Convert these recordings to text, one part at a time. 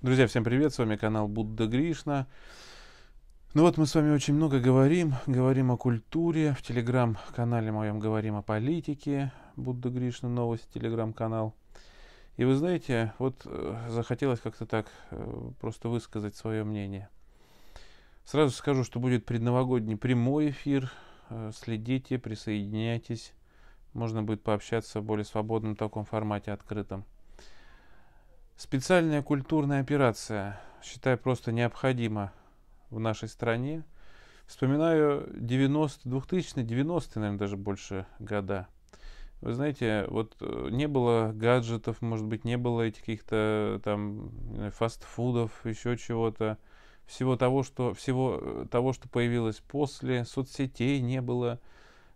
Друзья, всем привет, с вами канал Будда Гришна. Ну вот мы с вами очень много говорим, говорим о культуре, в телеграм-канале моем говорим о политике, Будда Гришна, новости, телеграм-канал. И вы знаете, вот э, захотелось как-то так э, просто высказать свое мнение. Сразу скажу, что будет предновогодний прямой эфир, э, следите, присоединяйтесь, можно будет пообщаться в более свободном таком формате, открытом. Специальная культурная операция, считаю, просто необходима в нашей стране. Вспоминаю 90 2000 90 наверное, даже больше года. Вы знаете, вот э, не было гаджетов, может быть, не было этих каких-то там фастфудов, еще чего-то. Всего того, что, всего э, того, что появилось после, соцсетей не было.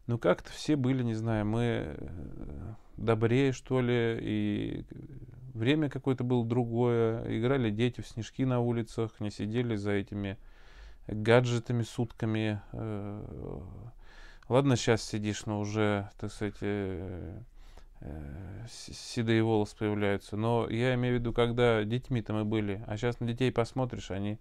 Ну, как-то все были, не знаю, мы э, добрее, что ли, и время какое-то было другое. Играли дети в снежки на улицах, не сидели за этими гаджетами сутками. Э, ладно, сейчас сидишь, но уже, так сказать, э, седые волосы появляются. Но я имею в виду, когда детьми-то мы были. А сейчас на детей посмотришь, они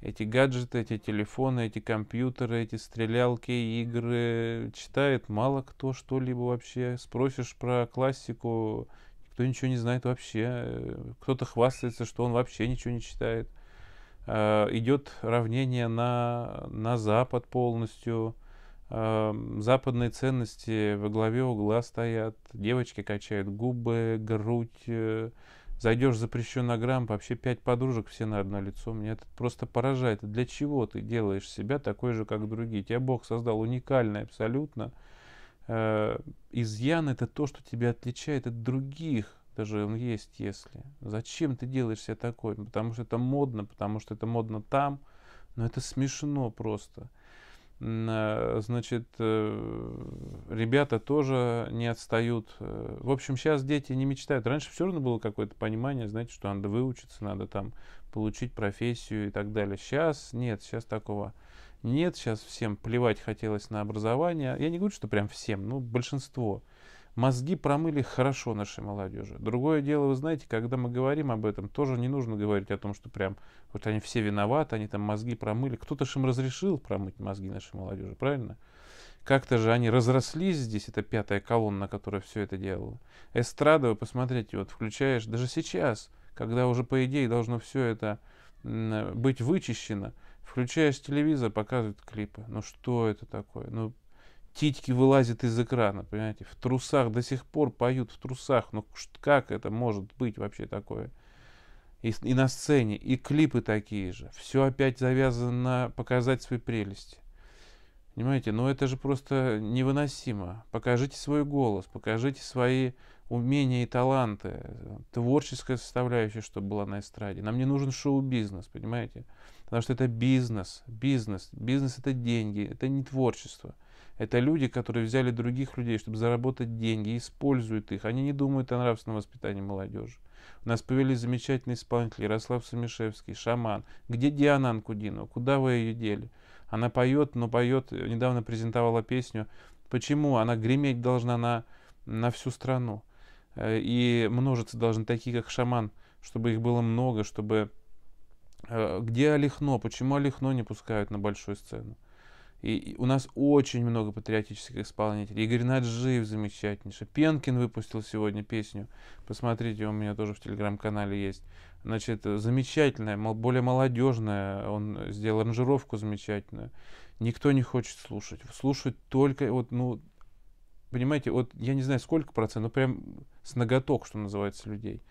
эти гаджеты, эти телефоны, эти компьютеры, эти стрелялки, игры читает мало кто что-либо вообще. Спросишь про классику, кто ничего не знает вообще. Кто-то хвастается, что он вообще ничего не читает. Э, идет равнение на, на Запад полностью. Э, западные ценности во главе угла стоят. Девочки качают губы, грудь, э, Зайдешь в запрещенный грамм, вообще пять подружек все на одно лицо. Меня это просто поражает. Для чего ты делаешь себя такой же, как другие? Тебя Бог создал уникальный абсолютно. Э, изъян это то, что тебя отличает от других. Даже он есть, если. Зачем ты делаешь себя такой? Потому что это модно, потому что это модно там. Но это смешно просто. Э, значит, э, ребята тоже не отстают. Э, в общем, сейчас дети не мечтают. Раньше все равно было какое-то понимание, знаете, что надо выучиться, надо там получить профессию и так далее. Сейчас нет, сейчас такого нет. Сейчас всем плевать хотелось на образование. Я не говорю, что прям всем, ну, большинство мозги промыли хорошо нашей молодежи. Другое дело, вы знаете, когда мы говорим об этом, тоже не нужно говорить о том, что прям вот они все виноваты, они там мозги промыли. Кто-то же им разрешил промыть мозги нашей молодежи, правильно? Как-то же они разрослись здесь, это пятая колонна, которая все это делала. Эстрада, вы посмотрите, вот включаешь, даже сейчас, когда уже по идее должно все это быть вычищено, включаешь телевизор, показывают клипы. Ну что это такое? Ну титьки вылазят из экрана, понимаете, в трусах до сих пор поют в трусах, ну как это может быть вообще такое? И, и на сцене, и клипы такие же, все опять завязано на показать свои прелести. Понимаете, ну это же просто невыносимо. Покажите свой голос, покажите свои умения и таланты, творческая составляющая, чтобы была на эстраде. Нам не нужен шоу-бизнес, понимаете? Потому что это бизнес, бизнес. Бизнес это деньги, это не творчество. Это люди, которые взяли других людей, чтобы заработать деньги, используют их. Они не думают о нравственном воспитании молодежи. У нас появились замечательные исполнители. Ярослав Сумишевский, шаман. Где Диана Анкудинова? Куда вы ее дели? Она поет, но поет, недавно презентовала песню. Почему? Она греметь должна на, на всю страну. Э, и множиться должны такие, как шаман, чтобы их было много, чтобы... Э, где Олехно? Почему Олехно не пускают на большую сцену? И у нас очень много патриотических исполнителей. Игорь Наджиев замечательнейший. Пенкин выпустил сегодня песню. Посмотрите, у меня тоже в телеграм-канале есть. Значит, замечательная, более молодежная. Он сделал аранжировку замечательную. Никто не хочет слушать. Слушать только, вот, ну, понимаете, вот я не знаю сколько процентов, но прям с ноготок, что называется, людей.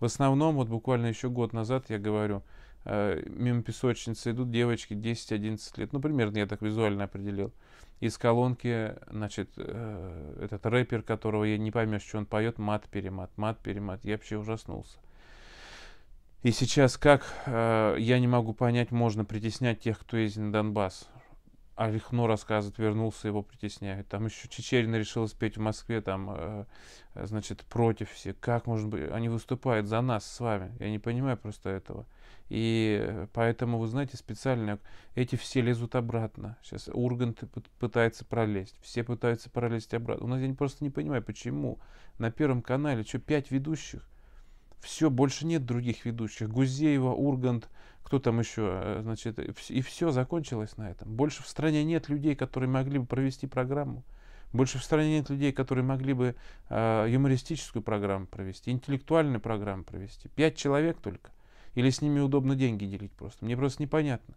В основном, вот буквально еще год назад я говорю, мимо песочницы идут девочки 10-11 лет, ну, примерно я так визуально определил. Из колонки, значит, э, этот рэпер, которого я не поймешь, что он поет, мат-перемат, мат-перемат. Я вообще ужаснулся. И сейчас как, э, я не могу понять, можно притеснять тех, кто ездит на Донбасс. Лихно рассказывает, вернулся, его притесняют. Там еще Чечерина решила спеть в Москве, там, э, значит, против всех. Как можно быть? Они выступают за нас с вами. Я не понимаю просто этого. И поэтому, вы знаете, специально эти все лезут обратно. Сейчас Ургант пытается пролезть. Все пытаются пролезть обратно. У нас я просто не понимаю, почему на Первом канале, что, пять ведущих? Все, больше нет других ведущих. Гузеева, Ургант, кто там еще, э, значит, и все закончилось на этом. Больше в стране нет людей, которые могли бы провести программу. Больше в стране нет людей, которые могли бы э, юмористическую программу провести, интеллектуальную программу провести. Пять человек только. Или с ними удобно деньги делить просто. Мне просто непонятно.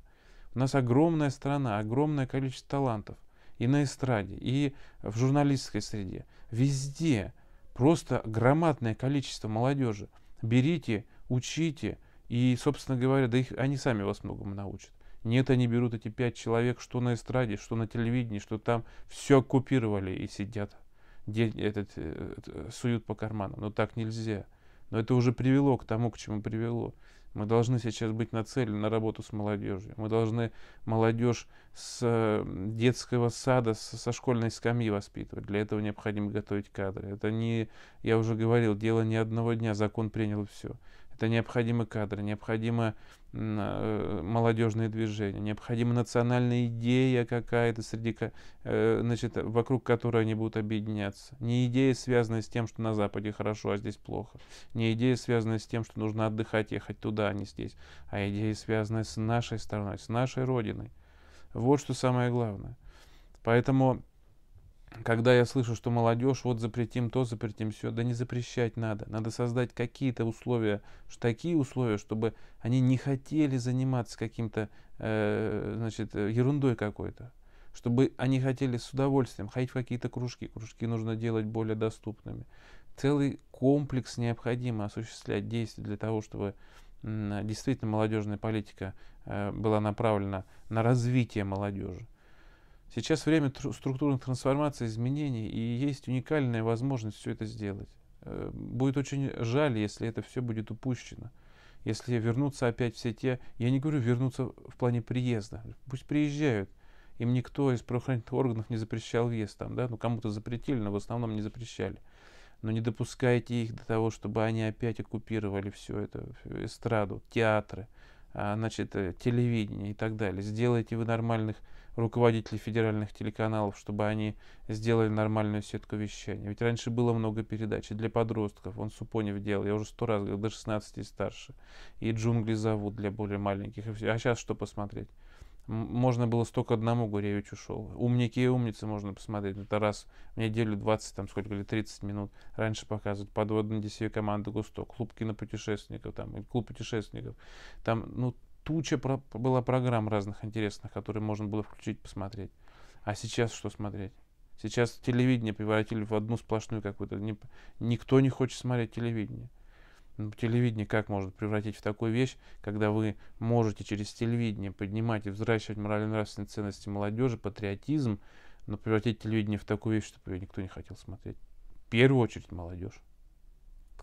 У нас огромная страна, огромное количество талантов. И на эстраде, и в журналистской среде. Везде. Просто громадное количество молодежи. Берите, учите, и, собственно говоря, да их, они сами вас многому научат. Нет, они берут эти пять человек, что на эстраде, что на телевидении, что там все оккупировали и сидят, день, этот, этот, суют по карманам. Но так нельзя. Но это уже привело к тому, к чему привело. Мы должны сейчас быть нацелены на работу с молодежью. Мы должны молодежь с э, детского сада, со школьной скамьи воспитывать. Для этого необходимо готовить кадры. Это не, я уже говорил, дело не одного дня, закон принял все. Это необходимы кадры, необходимо э, молодежные движения, необходима национальная идея какая-то, среди, э, значит, вокруг которой они будут объединяться. Не идея, связанная с тем, что на Западе хорошо, а здесь плохо. Не идея, связанная с тем, что нужно отдыхать, ехать туда, а не здесь. А идея, связанная с нашей страной, с нашей Родиной. Вот что самое главное. Поэтому когда я слышу, что молодежь, вот запретим то, запретим все, да не запрещать надо. Надо создать какие-то условия, такие условия, чтобы они не хотели заниматься каким-то, э, значит, ерундой какой-то. Чтобы они хотели с удовольствием ходить в какие-то кружки. Кружки нужно делать более доступными. Целый комплекс необходимо осуществлять действий для того, чтобы действительно молодежная политика э, была направлена на развитие молодежи. Сейчас время структурных трансформаций, изменений, и есть уникальная возможность все это сделать. Э, будет очень жаль, если это все будет упущено. Если вернуться опять все те, я не говорю вернуться в плане приезда, пусть приезжают. Им никто из правоохранительных органов не запрещал въезд там, да, ну кому-то запретили, но в основном не запрещали. Но не допускайте их до того, чтобы они опять оккупировали все это, эстраду, театры, а, значит, э, телевидение и так далее. Сделайте вы нормальных руководителей федеральных телеканалов, чтобы они сделали нормальную сетку вещания. Ведь раньше было много передач для подростков. Он Супонев делал, я уже сто раз говорил, до 16 и старше. И джунгли зовут для более маленьких. А сейчас что посмотреть? Можно было столько одному Гуревич ушел. Умники и умницы можно посмотреть. Это раз в неделю 20, там сколько или 30 минут. Раньше показывают подводные десятые команды Густо, клуб кинопутешественников, там, клуб путешественников. Там, ну, туча про была программ разных интересных, которые можно было включить, посмотреть. А сейчас что смотреть? Сейчас телевидение превратили в одну сплошную какую-то. Никто не хочет смотреть телевидение. Ну, телевидение как может превратить в такую вещь, когда вы можете через телевидение поднимать и взращивать морально-нравственные ценности молодежи, патриотизм, но превратить телевидение в такую вещь, чтобы ее никто не хотел смотреть. В первую очередь молодежь.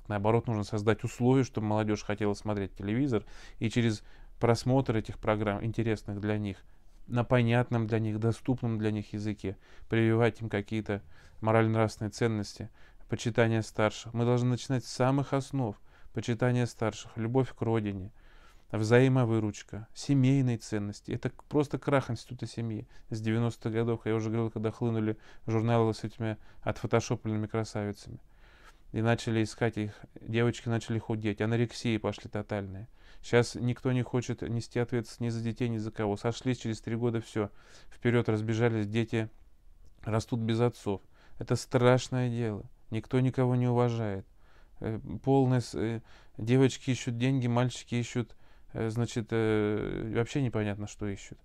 Наоборот, нужно создать условия, чтобы молодежь хотела смотреть телевизор, и через просмотр этих программ, интересных для них, на понятном для них, доступном для них языке, прививать им какие-то морально-нравственные ценности, почитание старших. Мы должны начинать с самых основ. Почитание старших, любовь к родине, взаимовыручка, семейные ценности. Это просто крах института семьи. С 90-х годов, я уже говорил, когда хлынули журналы с этими отфотошопленными красавицами. И начали искать их, девочки начали худеть, анорексии пошли тотальные. Сейчас никто не хочет нести ответственность ни за детей, ни за кого. Сошлись через три года, все, вперед разбежались, дети растут без отцов. Это страшное дело. Никто никого не уважает. Э, полное... Э, девочки ищут деньги, мальчики ищут, э, значит, вообще непонятно, что ищут.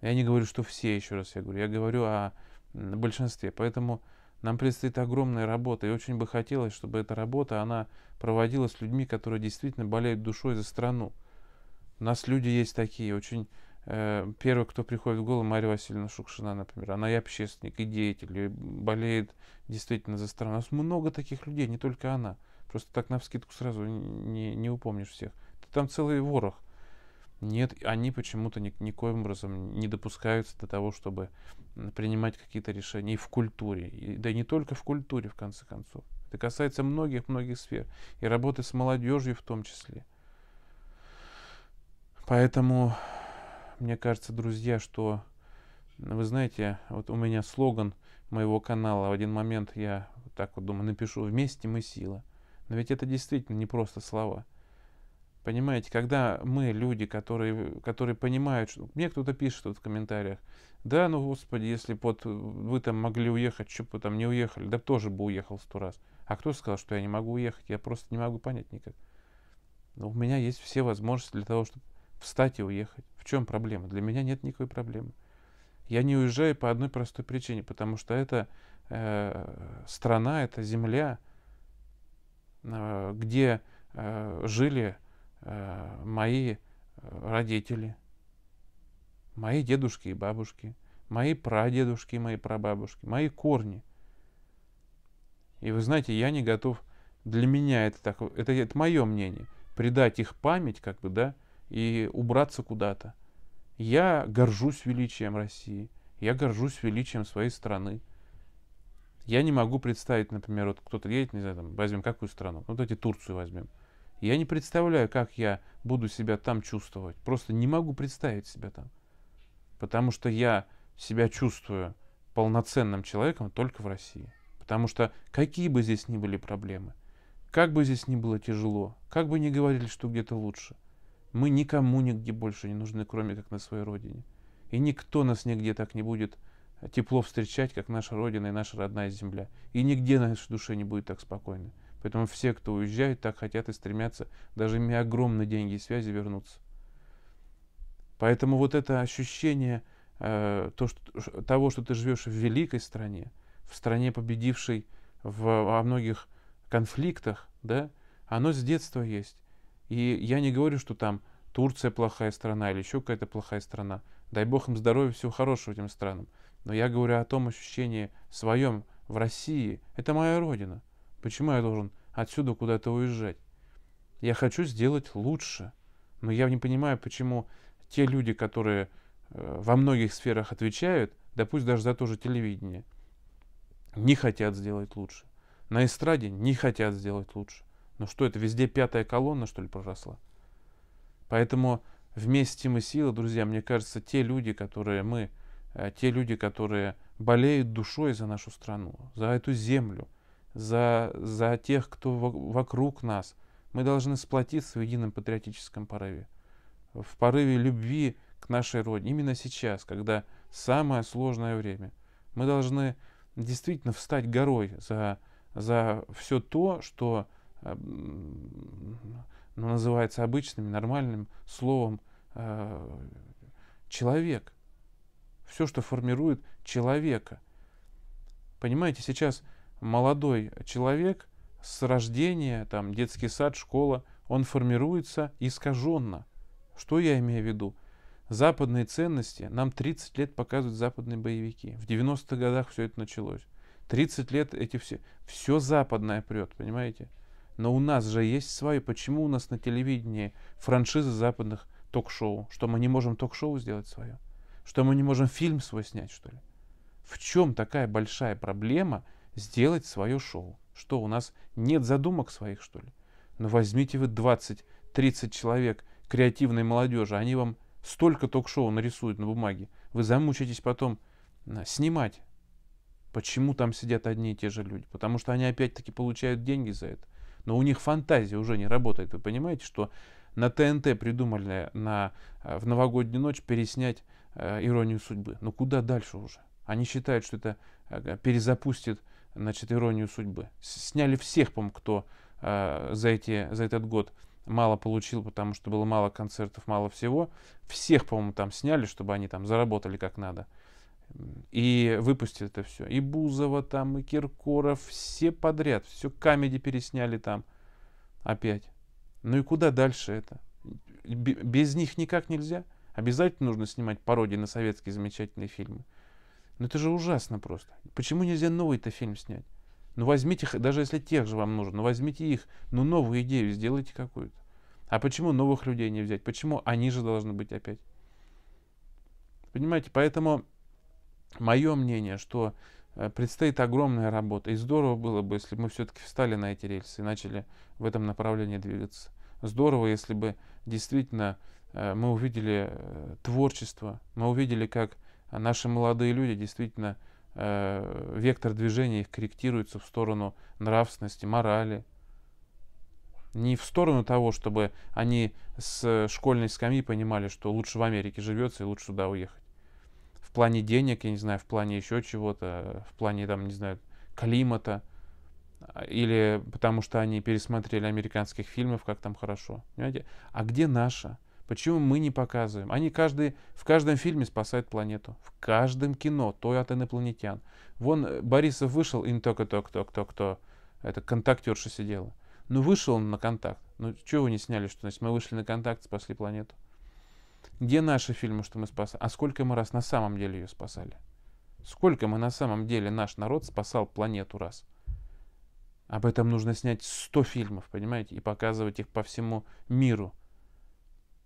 Я не говорю, что все, еще раз я говорю. Я говорю о большинстве. Поэтому нам предстоит огромная работа, и очень бы хотелось, чтобы эта работа, она проводилась людьми, которые действительно болеют душой за страну. У нас люди есть такие, очень... Э, первый, кто приходит в голову, Мария Васильевна Шукшина, например. Она и общественник, и деятель, и болеет действительно за страну. У нас много таких людей, не только она. Просто так на вскидку сразу не, не упомнишь всех. Там целый ворох. Нет, они почему-то ни, никоим образом не допускаются до того, чтобы принимать какие-то решения и в культуре. И, да и не только в культуре, в конце концов. Это касается многих-многих сфер. И работы с молодежью в том числе. Поэтому, мне кажется, друзья, что, вы знаете, вот у меня слоган моего канала. В один момент я вот так вот думаю, напишу «Вместе мы сила». Но ведь это действительно не просто слова. Понимаете, когда мы, люди, которые, которые понимают, что... Мне кто-то пишет вот в комментариях, да, ну, господи, если вот вы там могли уехать, что бы там не уехали, да тоже бы уехал сто раз. А кто сказал, что я не могу уехать? Я просто не могу понять никак. Но у меня есть все возможности для того, чтобы встать и уехать. В чем проблема? Для меня нет никакой проблемы. Я не уезжаю по одной простой причине, потому что это э, страна, это земля, э, где э, жили э, мои родители, мои дедушки и бабушки, мои прадедушки и мои прабабушки, мои корни. И вы знаете, я не готов, для меня это так, это, это мое мнение, предать их память, как бы, да, и убраться куда-то. Я горжусь величием России, я горжусь величием своей страны. Я не могу представить, например, вот кто-то едет, не знаю, там, возьмем какую страну, вот эти Турцию возьмем. Я не представляю, как я буду себя там чувствовать. Просто не могу представить себя там. Потому что я себя чувствую полноценным человеком только в России. Потому что какие бы здесь ни были проблемы, как бы здесь ни было тяжело, как бы ни говорили, что где-то лучше, мы никому нигде больше не нужны, кроме как на своей родине. И никто нас нигде так не будет тепло встречать, как наша Родина и наша родная земля. И нигде на нашей душе не будет так спокойно. Поэтому все, кто уезжает, так хотят и стремятся, даже имея огромные деньги и связи, вернуться. Поэтому вот это ощущение э, то, что, того, что ты живешь в великой стране, в стране, победившей в, во многих конфликтах, да, оно с детства есть. И я не говорю, что там Турция плохая страна или еще какая-то плохая страна. Дай бог им здоровья, всего хорошего этим странам. Но я говорю о том ощущении своем в России. Это моя родина. Почему я должен отсюда куда-то уезжать? Я хочу сделать лучше. Но я не понимаю, почему те люди, которые э, во многих сферах отвечают, да пусть даже за то же телевидение, не хотят сделать лучше. На эстраде не хотят сделать лучше. Ну что это, везде пятая колонна, что ли, проросла? Поэтому вместе мы сила, друзья, мне кажется, те люди, которые мы Э, те люди, которые болеют душой за нашу страну, за эту землю, за, за тех, кто вокруг нас. Мы должны сплотиться в едином патриотическом порыве, в порыве любви к нашей Родине. Именно сейчас, когда самое сложное время, мы должны действительно встать горой за, за все то, что э, ну, называется обычным, нормальным словом э, человек – все, что формирует человека. Понимаете, сейчас молодой человек с рождения, там, детский сад, школа, он формируется искаженно. Что я имею в виду? Западные ценности нам 30 лет показывают западные боевики. В 90-х годах все это началось. 30 лет эти все, все западное прет, понимаете? Но у нас же есть свои. Почему у нас на телевидении франшизы западных ток-шоу? Что мы не можем ток-шоу сделать свое? Что мы не можем фильм свой снять, что ли? В чем такая большая проблема сделать свое шоу? Что, у нас нет задумок своих, что ли? Ну возьмите вы 20-30 человек креативной молодежи, они вам столько ток-шоу нарисуют на бумаге. Вы замучитесь потом снимать. Почему там сидят одни и те же люди? Потому что они опять-таки получают деньги за это. Но у них фантазия уже не работает. Вы понимаете, что на ТНТ придумали на, э, в новогоднюю ночь переснять э, иронию судьбы. Но куда дальше уже? Они считают, что это э, перезапустит значит, иронию судьбы. Сняли всех, по кто э, за, эти, за этот год мало получил, потому что было мало концертов, мало всего. Всех, по-моему, там сняли, чтобы они там заработали как надо. И выпустили это все. И Бузова там, и Киркоров, все подряд. Все камеди пересняли там опять. Ну и куда дальше это? Без них никак нельзя. Обязательно нужно снимать пародии на советские замечательные фильмы. Но это же ужасно просто. Почему нельзя новый-то фильм снять? Ну возьмите, даже если тех же вам нужен, ну возьмите их, ну новую идею сделайте какую-то. А почему новых людей не взять? Почему они же должны быть опять? Понимаете, поэтому мое мнение, что э, предстоит огромная работа. И здорово было бы, если бы мы все-таки встали на эти рельсы и начали в этом направлении двигаться. Здорово, если бы действительно Э, мы увидели э, творчество, мы увидели, как наши молодые люди действительно э, вектор движения их корректируется в сторону нравственности, морали. Не в сторону того, чтобы они с школьной скамьи понимали, что лучше в Америке живется и лучше туда уехать. В плане денег, я не знаю, в плане еще чего-то, в плане, там, не знаю, климата. Или потому что они пересмотрели американских фильмов, как там хорошо. Понимаете? А где наша? Почему мы не показываем? Они каждый, в каждом фильме спасают планету. В каждом кино, то от инопланетян. Вон э, Борисов вышел, и только кто, кто, кто, кто, это контактерша сидела. Ну вышел он на контакт. Ну чего вы не сняли, что значит мы вышли на контакт, спасли планету? Где наши фильмы, что мы спасали? А сколько мы раз на самом деле ее спасали? Сколько мы на самом деле наш народ спасал планету раз? Об этом нужно снять 100 фильмов, понимаете, и показывать их по всему миру.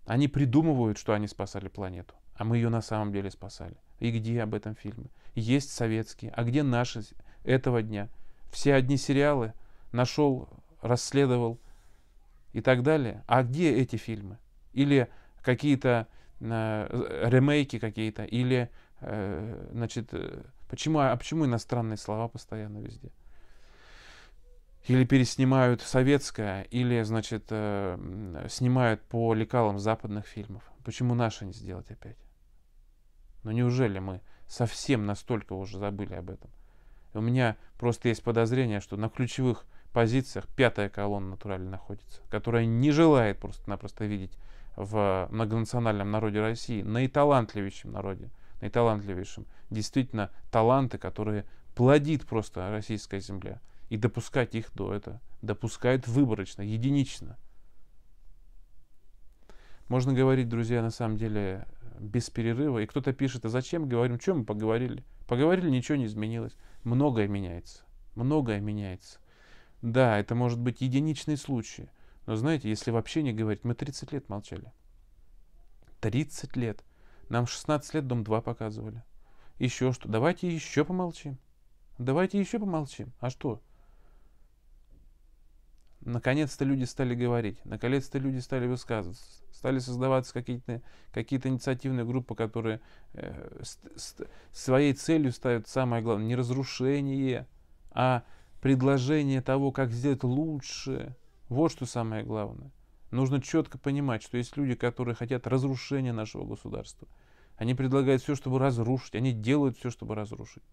Они придумывают, что они спасали планету, а мы ее на самом деле спасали. И где об этом фильмы? Есть советские, а где наши этого дня? Все одни сериалы нашел, расследовал и так далее. А где эти фильмы? Или какие-то э, ремейки какие-то, или, э, значит, э, почему, а почему иностранные слова постоянно везде? Или переснимают советское, или, значит, э, снимают по лекалам западных фильмов. Почему наши не сделать опять? Ну, неужели мы совсем настолько уже забыли об этом? у меня просто есть подозрение, что на ключевых позициях пятая колонна натурально находится, которая не желает просто-напросто видеть в многонациональном народе России, наиталантливейшем народе, наиталантливейшем, действительно таланты, которые плодит просто российская земля и допускать их до этого. Допускают выборочно, единично. Можно говорить, друзья, на самом деле без перерыва. И кто-то пишет, а зачем говорим, чем мы поговорили? Поговорили, ничего не изменилось. Многое меняется. Многое меняется. Да, это может быть единичный случай. Но знаете, если вообще не говорить, мы 30 лет молчали. 30 лет. Нам 16 лет Дом 2 показывали. Еще что? Давайте еще помолчим. Давайте еще помолчим. А что? Наконец-то люди стали говорить, наконец-то люди стали высказываться, стали создаваться какие-то какие инициативные группы, которые э, своей целью ставят самое главное не разрушение, а предложение того, как сделать лучше. Вот что самое главное. Нужно четко понимать, что есть люди, которые хотят разрушения нашего государства. Они предлагают все, чтобы разрушить, они делают все, чтобы разрушить.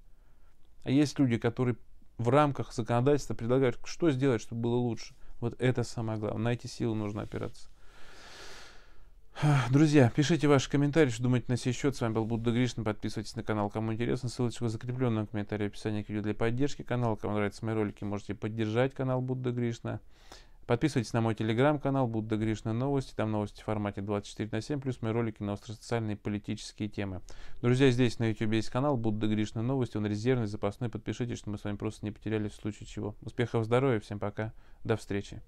А есть люди, которые в рамках законодательства предлагают, что сделать, чтобы было лучше. Вот это самое главное. На эти силы нужно опираться. Друзья, пишите ваши комментарии, что думаете на сей счет. С вами был Будда Гришин. Подписывайтесь на канал, кому интересно. Ссылочку в закрепленном комментарии в описании к видео для поддержки канала. Кому нравятся мои ролики, можете поддержать канал Будда Гришна. Подписывайтесь на мой телеграм-канал Будда Гришна Новости. Там новости в формате 24 на 7, плюс мои ролики на остросоциальные политические темы. Друзья, здесь на YouTube есть канал Будда Гришна Новости. Он резервный, запасной. Подпишитесь, чтобы мы с вами просто не потеряли в случае чего. Успехов, здоровья, всем пока, до встречи.